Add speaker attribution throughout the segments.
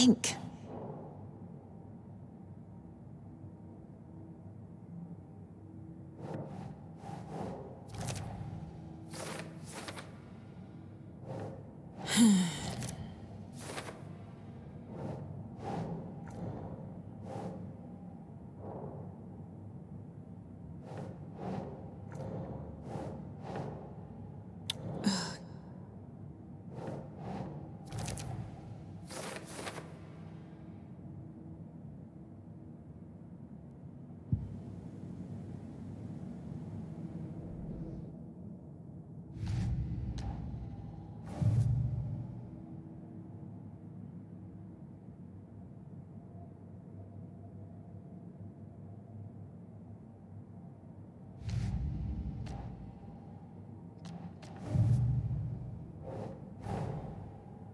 Speaker 1: think.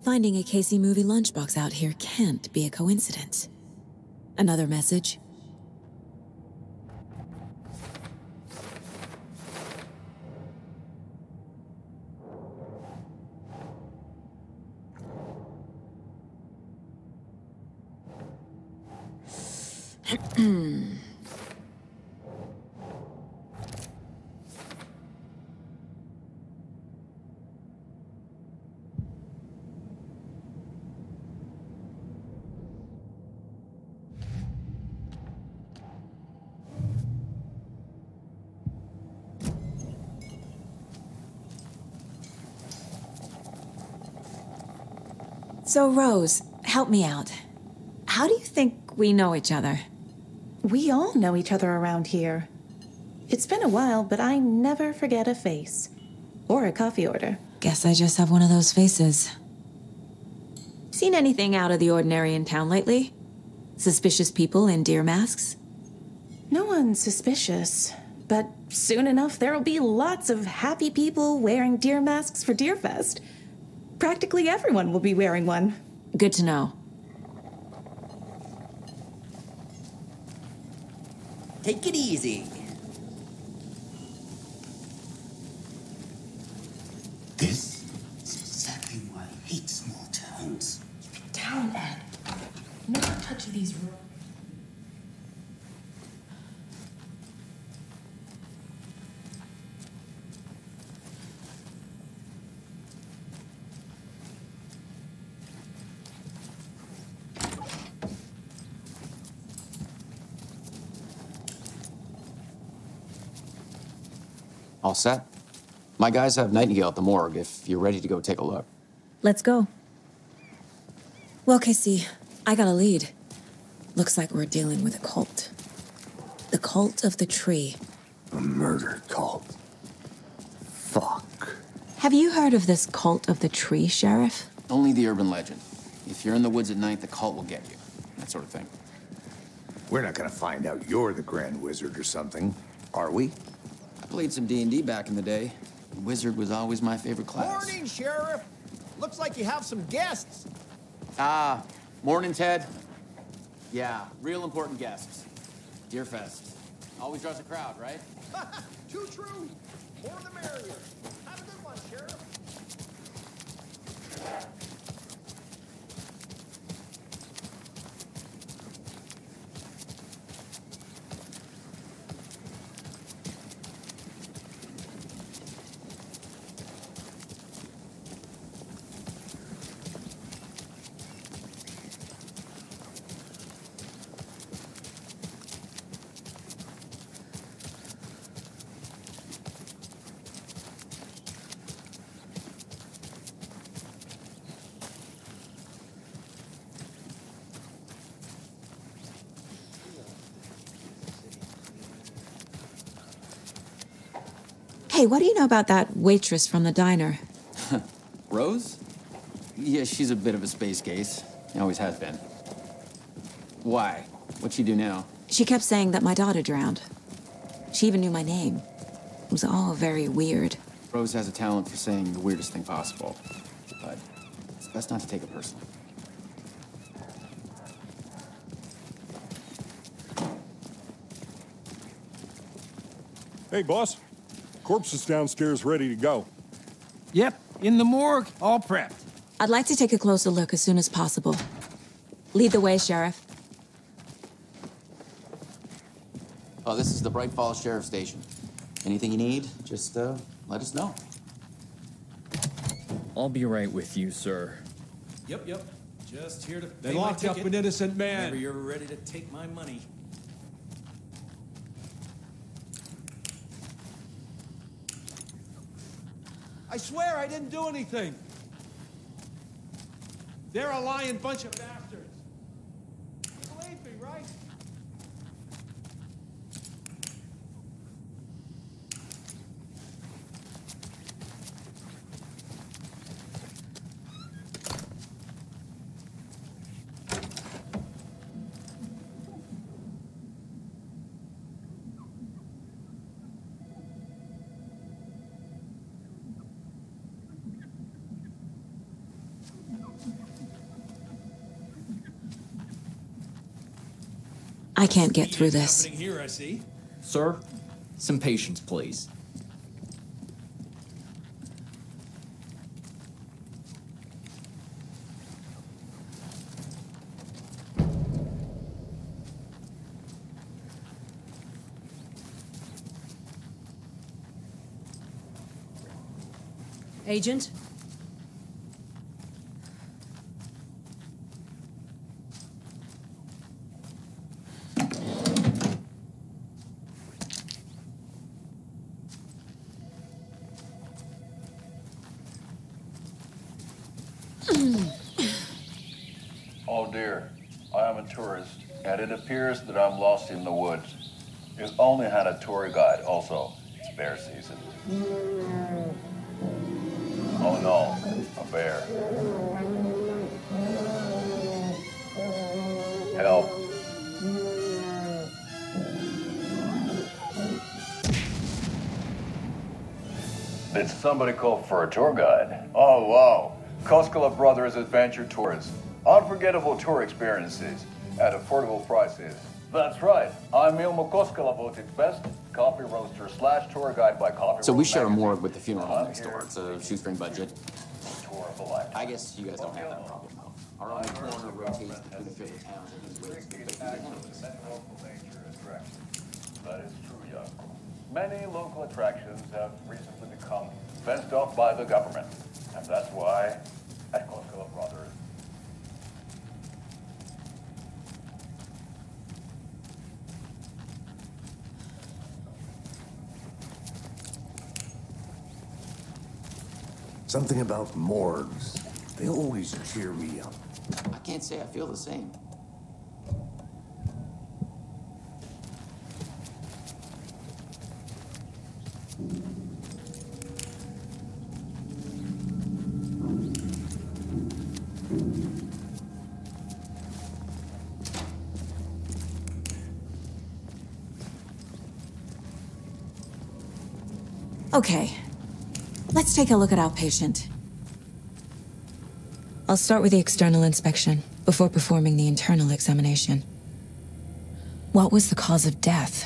Speaker 1: Finding a Casey movie lunchbox out here can't be a coincidence. Another message? So, Rose, help me out. How do you think we know each other?
Speaker 2: We all know each other around here. It's been a while, but I never forget a face. Or a coffee order.
Speaker 1: Guess I just have one of those faces. Seen anything out of the ordinary in town lately? Suspicious people in deer masks?
Speaker 2: No one's suspicious. But soon enough, there'll be lots of happy people wearing deer masks for Deerfest. Practically everyone will be wearing one.
Speaker 1: Good to know.
Speaker 3: Take it easy.
Speaker 4: This is exactly why I hate small towns.
Speaker 2: Down, Ed. Never touch these rooms.
Speaker 5: All set? My guys have Nightingale at the morgue if you're ready to go take a look.
Speaker 1: Let's go. Well, Casey, I got a lead. Looks like we're dealing with a cult. The cult of the tree.
Speaker 6: A murder cult. Fuck.
Speaker 1: Have you heard of this cult of the tree, Sheriff?
Speaker 5: Only the urban legend. If you're in the woods at night, the cult will get you. That sort of thing.
Speaker 6: We're not gonna find out you're the Grand Wizard or something, are we?
Speaker 5: I played some D&D back in the day. Wizard was always my favorite class.
Speaker 7: Morning, Sheriff. Looks like you have some guests.
Speaker 5: Ah, morning, Ted. Yeah, real important guests. Deerfest. Always draws a crowd, right?
Speaker 7: Too true. More the merrier. Have a good one, Sheriff.
Speaker 1: Hey, what do you know about that waitress from the diner?
Speaker 5: Rose? Yeah, she's a bit of a space case. Always has been. Why? What'd she do now?
Speaker 1: She kept saying that my daughter drowned. She even knew my name. It was all very weird.
Speaker 5: Rose has a talent for saying the weirdest thing possible. But it's best not to take it personally.
Speaker 8: Hey, boss. Corpse is downstairs ready to go.
Speaker 9: Yep, in the morgue, all prepped.
Speaker 1: I'd like to take a closer look as soon as possible. Lead the way, Sheriff.
Speaker 5: Oh, this is the Bright Falls Sheriff Station. Anything you need, just uh, let us know.
Speaker 9: I'll be right with you, sir.
Speaker 10: Yep, yep. Just here to
Speaker 11: They
Speaker 10: pay
Speaker 11: locked up an innocent man.
Speaker 10: Whenever you're ready to take my money.
Speaker 11: I swear I didn't do anything. They're a lying bunch of bastards. You believe me, right?
Speaker 1: I can't get through this.
Speaker 10: Here, I see.
Speaker 9: Sir, some patience, please.
Speaker 12: Agent?
Speaker 13: Dear, I am a tourist, and it appears that I'm lost in the woods. You've only had a tour guide, also. It's bear season. Oh no, a bear. Help. Did somebody call for a tour guide? Oh wow. Koskela Brothers Adventure Tours. Unforgettable tour experiences at affordable prices. That's right. I'm Ilmo Koskela, voted best coffee roaster slash tour guide by Coffee
Speaker 5: So we share
Speaker 13: Magazine.
Speaker 5: morgue with the funeral home next door. It's a shoestring budget.
Speaker 13: Tour of a lifetime.
Speaker 5: I guess you guys don't have that problem, though. Our only coroner rotates between the fifth towns and his ways to fix the economies.
Speaker 13: Local nature attraction. That is true, young. Many local attractions have recently become fenced off by the government. And that's why at Koskela Brothers,
Speaker 6: Something about morgues. They always cheer me up.
Speaker 5: I can't say I feel the same.
Speaker 1: Okay, let's take a look at our patient. I'll start with the external inspection before performing the internal examination. What was the cause of death?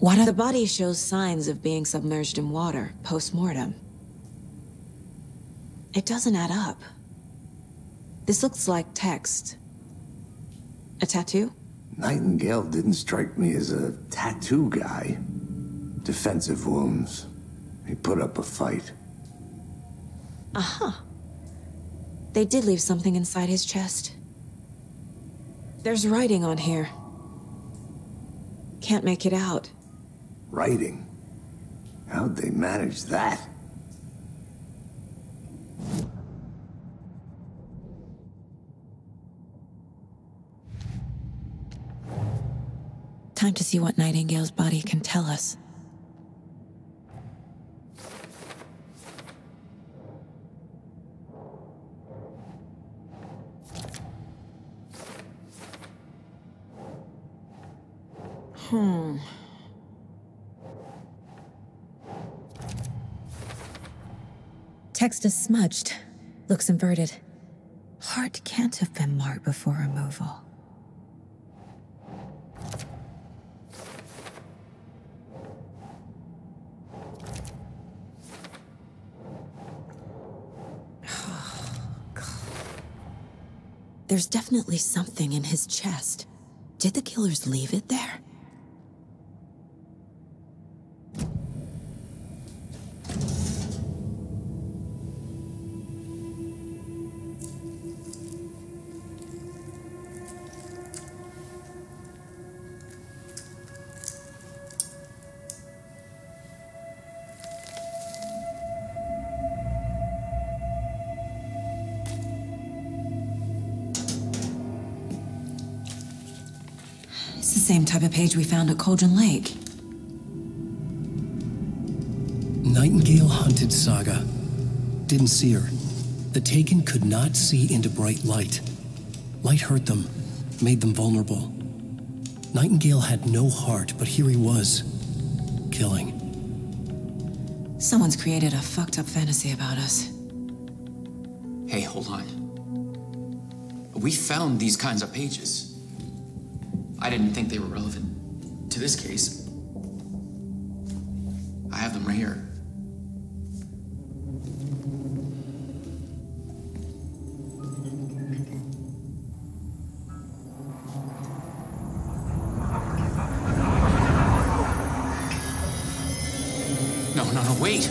Speaker 1: What the body shows signs of being submerged in water post-mortem. It doesn't add up. This looks like text. A tattoo?
Speaker 6: Nightingale didn't strike me as a tattoo guy. Defensive wounds. He put up a fight.
Speaker 1: Aha. They did leave something inside his chest. There's writing on here. Can't make it out.
Speaker 6: Writing. How'd they manage that?
Speaker 1: Time to see what Nightingale's body can tell us. Hmm. Text is smudged. Looks inverted. Heart can't have been marked before removal. There's definitely something in his chest. Did the killers leave it there? Same type of page we found at Cauldron Lake.
Speaker 12: Nightingale hunted Saga. Didn't see her. The Taken could not see into bright light. Light hurt them, made them vulnerable. Nightingale had no heart, but here he was, killing.
Speaker 1: Someone's created a fucked up fantasy about us.
Speaker 14: Hey, hold on. We found these kinds of pages. I didn't think they were relevant to this case. I have them right here. No, no, no, wait.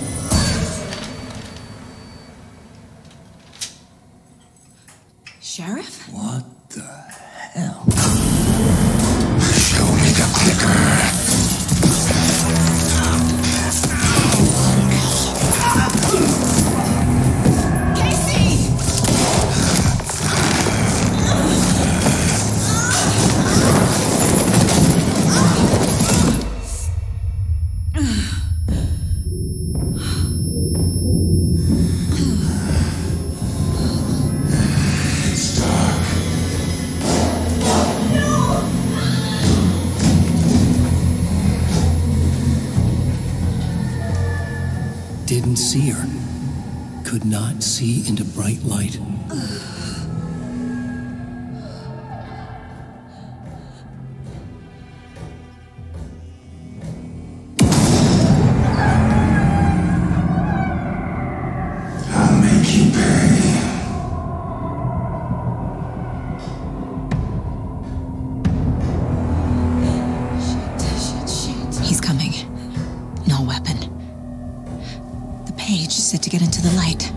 Speaker 12: Didn't see her. Could not see into bright light.
Speaker 1: Set to get into the light.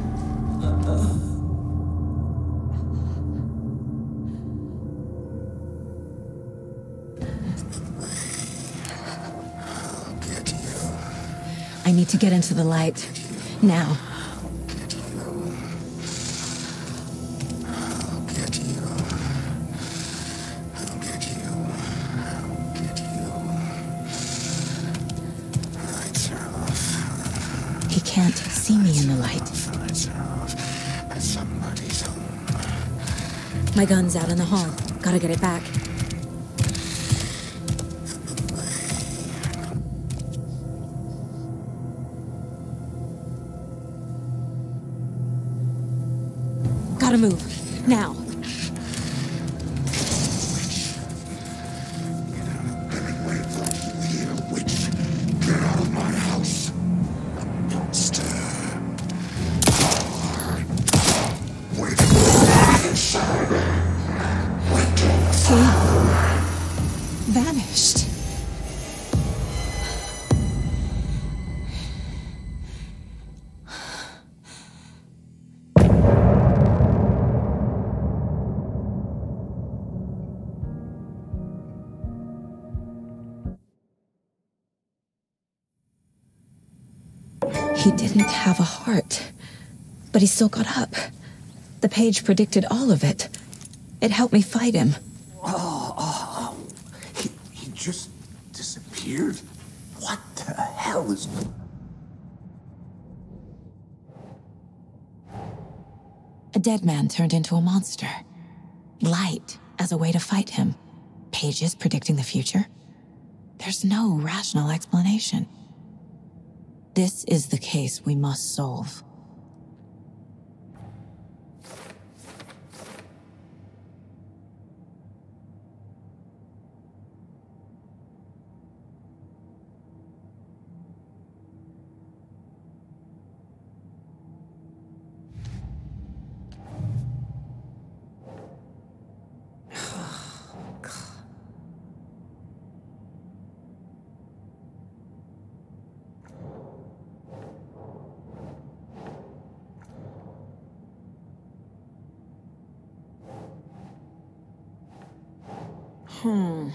Speaker 1: I need to get into the light. Now. He can't see me in the light. My gun's out in the hall. Gotta get it back. Gotta move. Now. He vanished. He didn't have a heart, but he still got up. The page predicted all of it. It helped me fight him.
Speaker 6: Oh, oh, oh. he, he just disappeared? What the hell is...
Speaker 1: A dead man turned into a monster. Light as a way to fight him. Pages predicting the future. There's no rational explanation. This is the case we must solve. Hmm.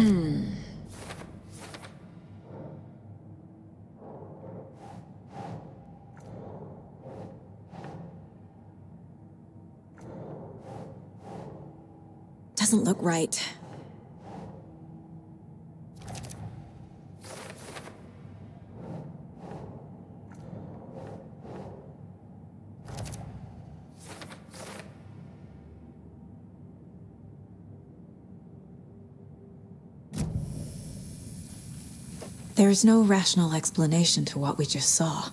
Speaker 1: Hmm. Doesn't look right. There's no rational explanation to what we just saw.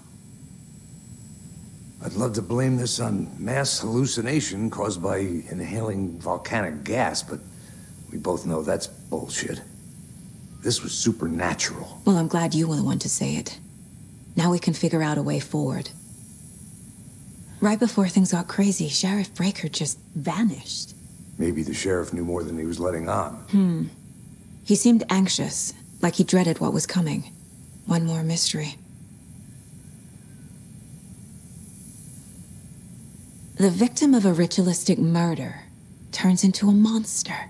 Speaker 6: I'd love to blame this on mass hallucination caused by inhaling volcanic gas, but we both know that's bullshit. This was supernatural.
Speaker 1: Well, I'm glad you were the one to say it. Now we can figure out a way forward. Right before things got crazy, Sheriff Breaker just vanished.
Speaker 6: Maybe the sheriff knew more than he was letting on.
Speaker 1: Hmm. He seemed anxious, like he dreaded what was coming. One more mystery. The victim of a ritualistic murder turns into a monster.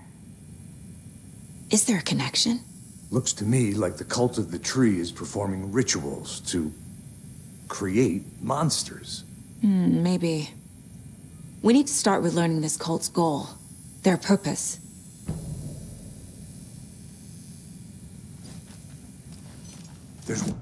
Speaker 1: Is there a connection?
Speaker 6: Looks to me like the cult of the tree is performing rituals to create monsters.
Speaker 1: Hmm, maybe. We need to start with learning this cult's goal, their purpose.
Speaker 6: There's one.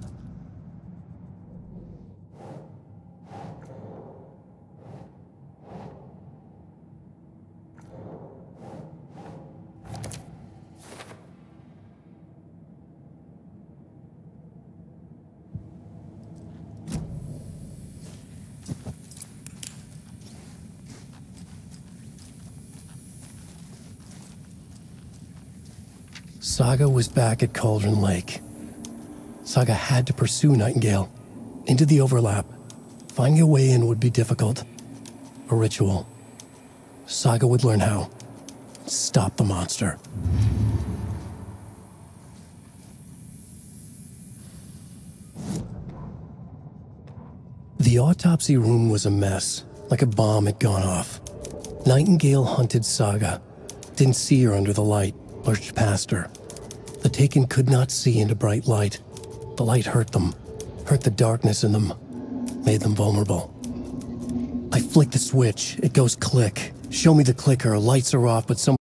Speaker 12: Saga was back at Cauldron Lake. Saga had to pursue Nightingale into the overlap. Finding a way in would be difficult. A ritual. Saga would learn how. Stop the monster. The autopsy room was a mess, like a bomb had gone off. Nightingale hunted Saga. Didn't see her under the light, lurched past her. The Taken could not see into bright light. The light hurt them, hurt the darkness in them, made them vulnerable. I flick the switch, it goes click. Show me the clicker, lights are off, but some